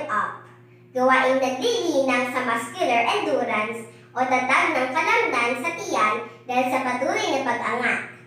siyang curl up. Gawaing naglilinang sa muscular endurance o tatag ng kalamnan sa tiyan dahil sa patuloy na pag-angat.